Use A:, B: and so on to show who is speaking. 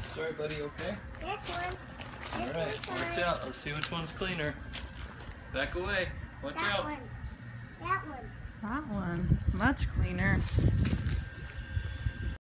A: That.
B: Oh, sorry, buddy. Okay.
A: This one.
B: All
A: This
B: right.
A: one's
B: Watch
A: fine.
B: out. Let's see which one's cleaner. Back away. Watch
A: That
B: out.
A: one. That one.
C: That one. Much cleaner.